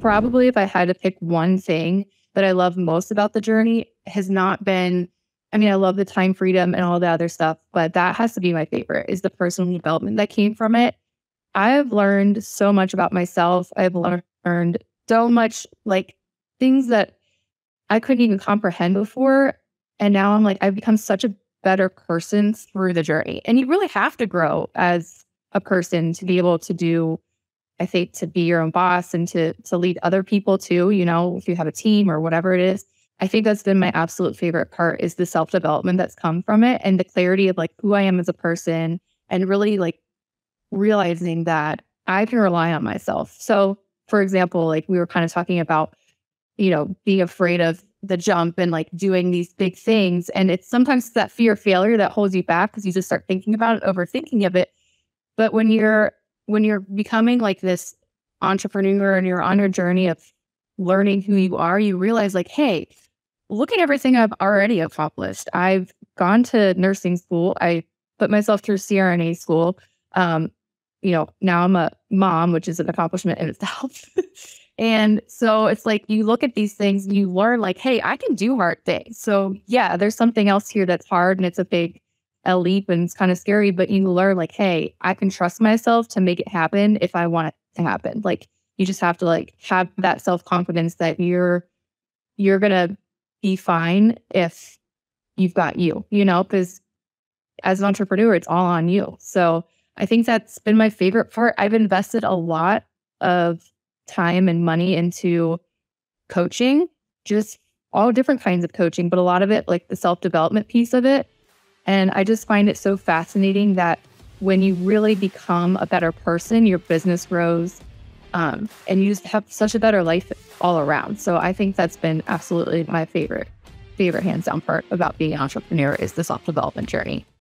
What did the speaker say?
probably if I had to pick one thing that I love most about the journey has not been I mean, I love the time freedom and all the other stuff, but that has to be my favorite is the personal development that came from it. I have learned so much about myself. I've learned so much like things that I couldn't even comprehend before. And now I'm like, I've become such a better person through the journey. And you really have to grow as a person to be able to do I think to be your own boss and to to lead other people too, you know, if you have a team or whatever it is. I think that's been my absolute favorite part is the self-development that's come from it and the clarity of like who I am as a person and really like realizing that I can rely on myself. So, for example, like we were kind of talking about, you know, being afraid of the jump and like doing these big things. And it's sometimes that fear of failure that holds you back because you just start thinking about it, overthinking of it. But when you're when you're becoming like this entrepreneur and you're on your journey of learning who you are, you realize like, hey, look at everything I've already accomplished. I've gone to nursing school. I put myself through CRNA school. Um, you know, now I'm a mom, which is an accomplishment in itself. and so it's like you look at these things and you learn like, hey, I can do hard things. So yeah, there's something else here that's hard and it's a big a leap and it's kind of scary, but you learn like, hey, I can trust myself to make it happen if I want it to happen. Like you just have to like have that self-confidence that you're you're gonna be fine if you've got you, you know, because as an entrepreneur, it's all on you. So I think that's been my favorite part. I've invested a lot of time and money into coaching, just all different kinds of coaching, but a lot of it, like the self development piece of it, and I just find it so fascinating that when you really become a better person, your business grows um, and you have such a better life all around. So I think that's been absolutely my favorite, favorite hands down part about being an entrepreneur is the self development journey.